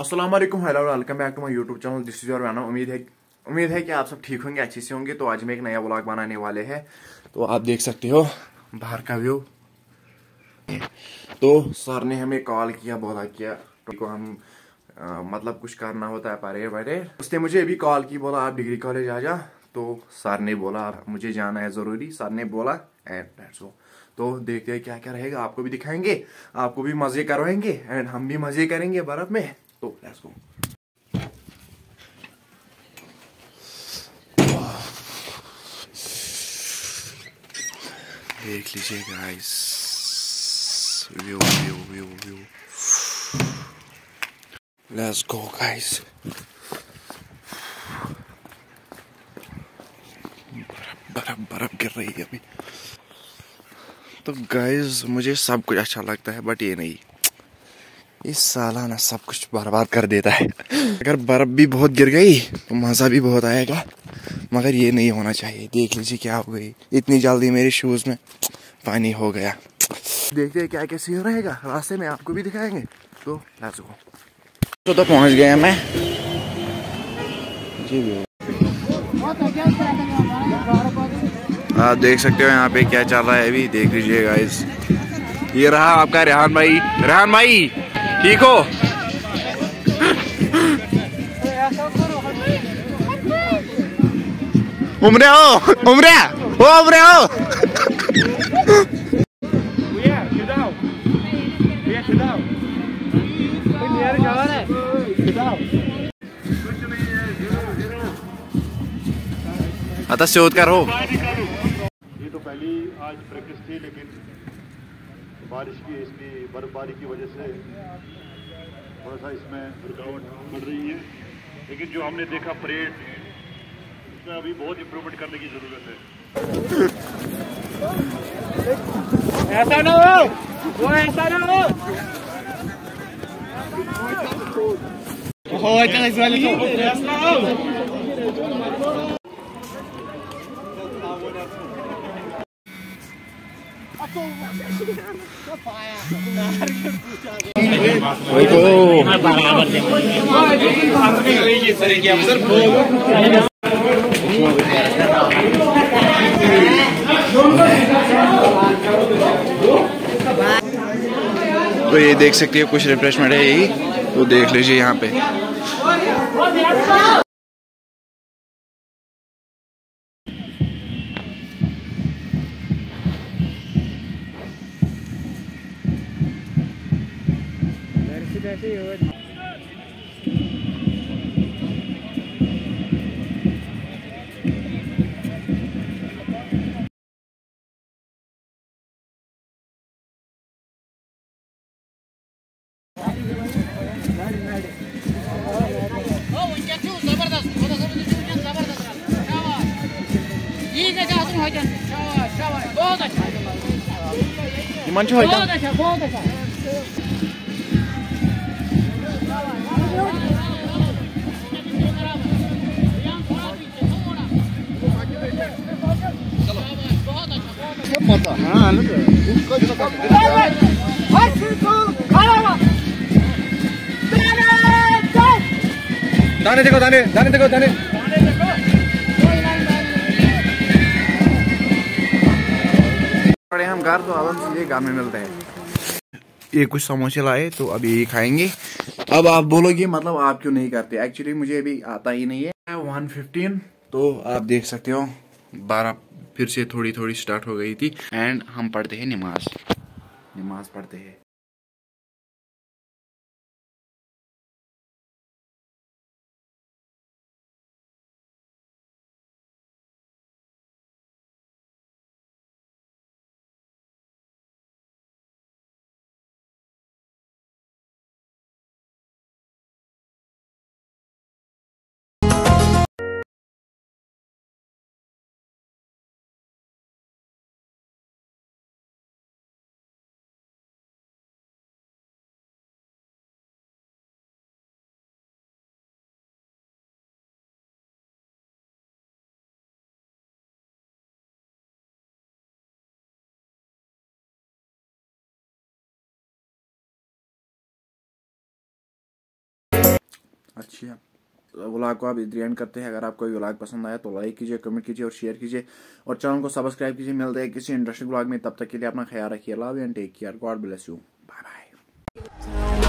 Aslam hello welcome back to my YouTube channel this is your वैनो उम्मीद है उम्मीद है कि आप सब ठीक होंगे अच्छे से होंगे। तो आज मैं एक नया ब्लॉग बनाने वाले हैं। तो आप देख सकते हो बाहर का व्यू तो सर ने हमें कॉल किया बोला किया तो हम आ, मतलब कुछ करना होता है परे वरे। उसने मुझे अभी कॉल की बोला आप डिग्री कॉलेज आ जा। तो सर ने बोला मुझे जाना है ज़रूरी। सर ने बोला एंड तो देखते हैं क्या क्या रहेगा। आपको भी दिखाएँगे, आपको भी मज़े करवाएँगे एंड हम भी मज़े करेंगे बर्फ़ में। तो लेट्स गो देख लीजिए guys view view view view let's go guys बर्फ़ बर्फ़ गिर रही है अभी। तो गाइस मुझे सब कुछ अच्छा लगता है बट ये नहीं। इस साला ना सब कुछ बर्बाद कर देता है। अगर बर्फ़ भी बहुत गिर गई तो मज़ा भी बहुत आएगा मगर ये नहीं होना चाहिए। देख लीजिए क्या हो गई। इतनी जल्दी मेरे शूज़ में पानी हो गया। देखते हैं क्या क्या सीन रहेगा। रास्ते में आपको भी दिखाएँगे। तो गो तो तो पहुँच गए मैं। जी। आप देख सकते हो यहाँ पे क्या चल रहा है, अभी देख लीजिए गाइस ये रहा आपका रेहान भाई। रेहान भाई, ठीक हो? उमरे हो? उम्र हो उम्र हो? अतः शोध कर हो ये तो पहली आज प्रैक्टिस थी लेकिन बारिश की इसकी बर्फबारी की वजह से थोड़ा सा इसमें रुकावट बढ़ रही है। लेकिन जो हमने देखा परेड इसमें अभी बहुत इम्प्रूवमेंट करने की ज़रूरत है। ऐसा ना हो वो ऐसा ना हो। हो चल इस वाले को ऐसा हो तो ये देख सकते हो कुछ रिफ्रेशमेंट है यही। तो देख लीजिए यहाँ पे। बहुत अच्छा हिमांशु होय का? बहुत अच्छा बहुत अच्छा दाने देखो दाने दाने देखो दाने। पड़े हम घर तो अब हम सीधे घर में मिलते हैं। ये कुछ समोसे लाए तो अभी यही खाएँगे। अब आप बोलोगे मतलब आप क्यों नहीं करते? एक्चुअली मुझे अभी आता ही नहीं है। वन फिफ्टीन तो आप देख सकते हो, बारह फिर से थोड़ी थोड़ी स्टार्ट हो गई थी एंड हम पढ़ते हैं नमाज़। नमाज़ पढ़ते हैं। अच्छी है। व्लाग को आप इधर एंड करते हैं। अगर आपको ये व्लाग पसंद आया तो लाइक कीजिए कमेंट कीजिए और शेयर कीजिए। और चैनल को सब्सक्राइब कीजिए। मिलते हैं किसी इंटरेस्टिंग व्लाग में। तब तक के लिए अपना ख्याल रखिए। Love and take care God bless you bye bye